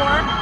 more